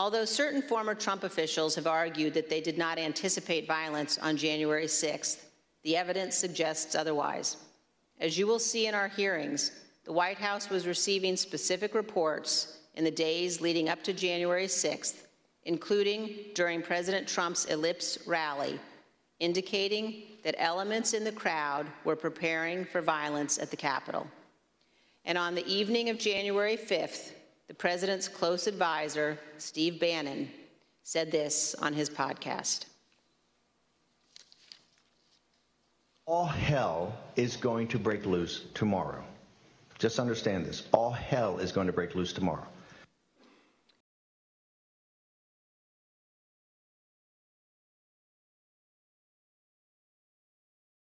Although certain former Trump officials have argued that they did not anticipate violence on January 6th, the evidence suggests otherwise. As you will see in our hearings, the White House was receiving specific reports in the days leading up to January 6th, including during President Trump's Ellipse rally, indicating that elements in the crowd were preparing for violence at the Capitol. And on the evening of January 5th, the president's close advisor, Steve Bannon, said this on his podcast. All hell is going to break loose tomorrow. Just understand this. All hell is going to break loose tomorrow.